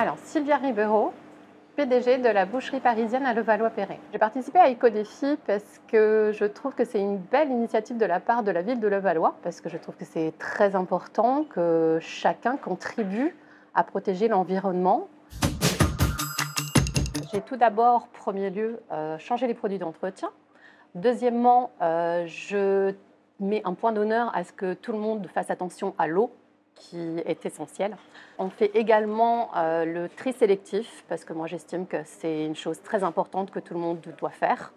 Alors, Sylvia Ribeiro, PDG de la boucherie parisienne à Levallois-Perret. J'ai participé à Ecodéfi parce que je trouve que c'est une belle initiative de la part de la ville de Levallois, parce que je trouve que c'est très important que chacun contribue à protéger l'environnement. J'ai tout d'abord, premier lieu, euh, changé les produits d'entretien. Deuxièmement, euh, je mets un point d'honneur à ce que tout le monde fasse attention à l'eau qui est essentiel. On fait également euh, le tri sélectif parce que moi j'estime que c'est une chose très importante que tout le monde doit faire.